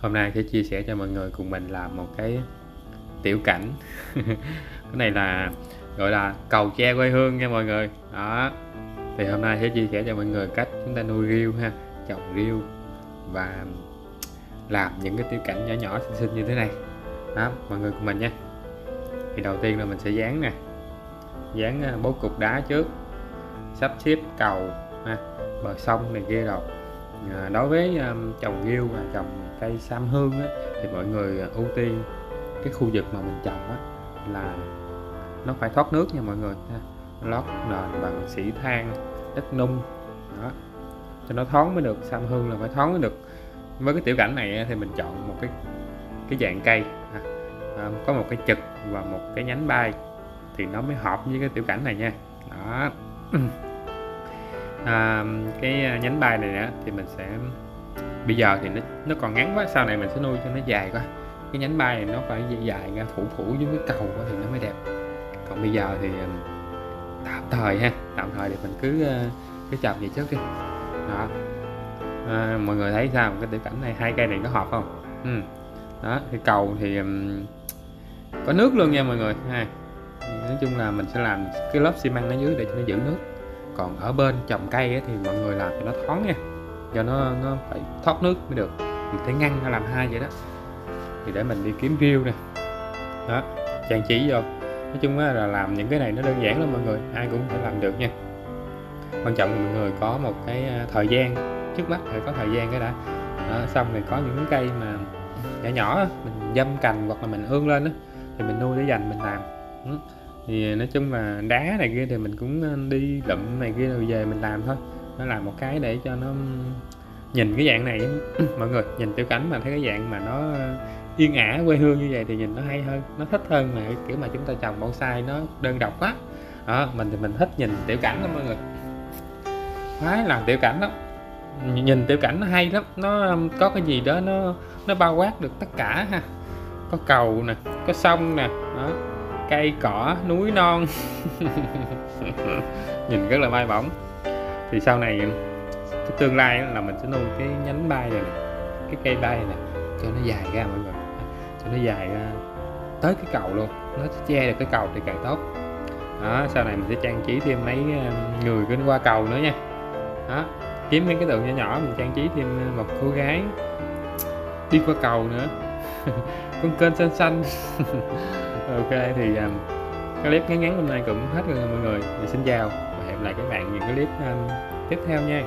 hôm nay sẽ chia sẻ cho mọi người cùng mình làm một cái tiểu cảnh. Cái này là gọi là cầu tre quê hương nha mọi người. Đó. Thì hôm nay sẽ chia sẻ cho mọi người cách chúng ta nuôi riêu ha trồng riêu và làm những cái tiểu cảnh nhỏ nhỏ xinh xinh như thế này. Đó mọi người cùng mình nha. Thì đầu tiên là mình sẽ dán nè. Dán à, bố cục đá trước sắp xếp cầu ha, bờ sông này kia rồi à, đối với um, trồng riêu và trồng cây sam hương á, thì mọi người ờ, ưu tiên cái khu vực mà mình trồng á, là nó phải thoát nước nha mọi người ha. lót nền bằng xỉ than đất nung đó cho nó thoáng mới được sam hương là phải thoáng mới được với cái tiểu cảnh này thì mình chọn một cái cái dạng cây ha. à, có một cái chực và một cái nhánh bay thì nó mới hợp với cái tiểu cảnh này nha đó à, cái à, nhánh bay này á, thì mình sẽ bây giờ thì nó nó còn ngắn quá sau này mình sẽ nuôi cho nó dài quá. Cái nhánh bay này nó phải dài ra phủ phủ với cái cầu quá thì nó mới đẹp. Còn bây giờ thì à, tạm thời ha tạm thời thì mình cứ à, cứ chọc vậy trước đi. Đó. À, mọi người thấy sao? Cái tiểu cảnh này hai cây này có hợp không? Ừ. đó thì cầu thì um, có nước luôn nha mọi người ha. Nói chung là mình sẽ làm cái lớp xi măng ở dưới để cho nó giữ nước còn ở bên trồng cây ấy, thì mọi người làm cho nó thoáng nha. Cho nó nó phải thoát nước mới được. Mình phải ngăn nó làm hai vậy đó. Thì để mình đi kiếm view nè. Đó trang trí vô. Nói chung là làm những cái này nó đơn giản lắm mọi người. Ai cũng phải làm được nha. Quan trọng là mọi người có một cái à, thời gian. Trước mắt phải có thời gian cái đã. Đó, xong rồi có những cây mà nhỏ nhỏ mình dâm cành hoặc là mình ương lên đó, thì mình nuôi để dành mình làm. Ừ thì nói chung là đá này kia thì mình cũng ờ, đi lụm này kia rồi về mình làm thôi. Nó làm một cái để cho nó nhìn cái dạng này mọi người nhìn tiểu cảnh mà thấy cái dạng mà nó ờ, yên ả quê hương như vậy thì nhìn nó hay hơn nó thích hơn mà kiểu mà chúng ta trồng bonsai nó đơn độc quá. À, mình thì mình thích nhìn tiểu cảnh lắm mọi người. Khoái làm tiểu cảnh lắm. Nhìn tiểu cảnh nó hay lắm. Nó có cái gì đó nó nó bao quát được tất cả ha. Có cầu nè có sông nè đó cây cỏ núi non. Nhìn rất là bay bổng. Thì sau này cái tương lai là mình sẽ nuôi cái nhánh bay này, này cái cây bay này cho nó dài ra mọi người. Cho nó dài ra tới cái cầu luôn. Nó sẽ che được cái cầu thì càng tốt. Đó sau này mình sẽ trang trí thêm mấy ờ, người bên qua cầu nữa nha. Đó kiếm mấy cái tượng nhỏ nhỏ mình trang trí thêm một cô gái đi qua cầu nữa. Con kênh xanh xanh. ok thì um, cái clip ngắn ngắn hôm nay cũng hết rồi mọi người. Thì xin chào và hẹn lại các bạn những cái clip um, tiếp theo nha.